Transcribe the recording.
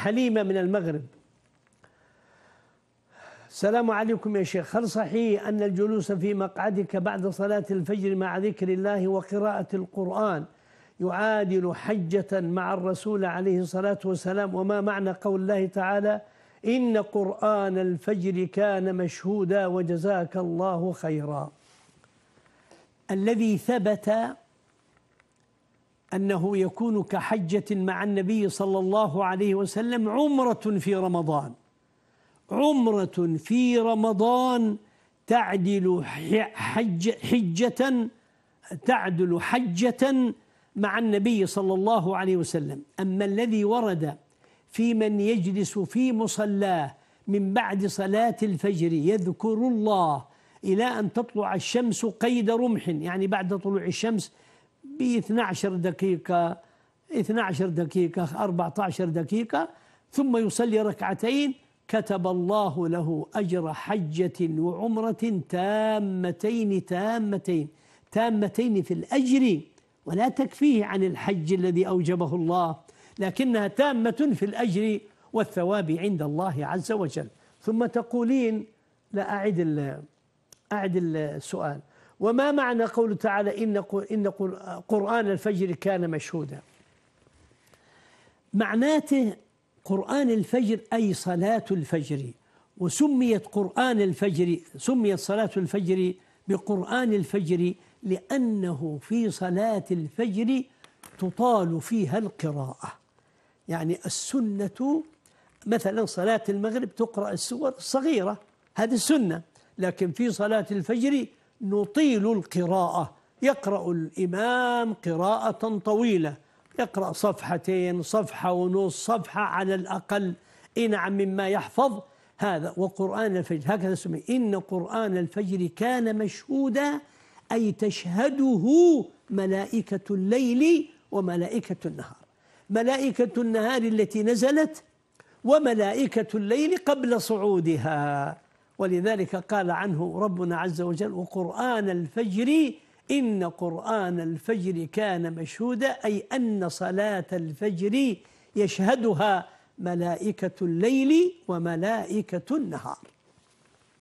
حليمة من المغرب. السلام عليكم يا شيخ. هل صحيح أن الجلوس في مقعدك بعد صلاة الفجر مع ذكر الله وقراءة القرآن يعادل حجة مع الرسول عليه الصلاة والسلام؟ وما معنى قول الله تعالى إن قرآن الفجر كان مشهودا وجزاك الله خيرا. الذي ثبت أنه يكون كحجة مع النبي صلى الله عليه وسلم عمرة في رمضان. عمرة في رمضان تعدل حج حجة تعدل حجة مع النبي صلى الله عليه وسلم. أما الذي ورد في من يجلس في مصلاه من بعد صلاة الفجر يذكر الله إلى أن تطلع الشمس قيد رمح يعني بعد طلوع الشمس ب 12 دقيقة 12 دقيقة 14 دقيقة ثم يصلي ركعتين كتب الله له أجر حجة وعمرة تامتين تامتين تامتين في الأجر ولا تكفيه عن الحج الذي أوجبه الله لكنها تامة في الأجر والثواب عند الله عز وجل. ثم تقولين لا أعد أعد السؤال وما معنى قوله تعالى إن إن قرآن الفجر كان مشهودا؟ معناته قرآن الفجر أي صلاة الفجر وسميت قرآن الفجر سميت صلاة الفجر بقرآن الفجر لأنه في صلاة الفجر تطال فيها القراءة. يعني السنة مثلا صلاة المغرب تقرأ السور الصغيرة هذه السنة لكن في صلاة الفجر نطيل القراءة. يقرأ الإمام قراءة طويلة. يقرأ صفحتين صفحة ونص صفحة على الأقل. إي نعم مما يحفظ. هذا وقرآن الفجر. هكذا سمي إن قرآن الفجر كان مشهودا أي تشهده ملائكة الليل وملائكة النهار. ملائكة النهار التي نزلت وملائكة الليل قبل صعودها. ولذلك قال عنه ربنا عز وجل وقرآن الفجر إن قرآن الفجر كان مشهودا أي أن صلاة الفجر يشهدها ملائكة الليل وملائكة النهار.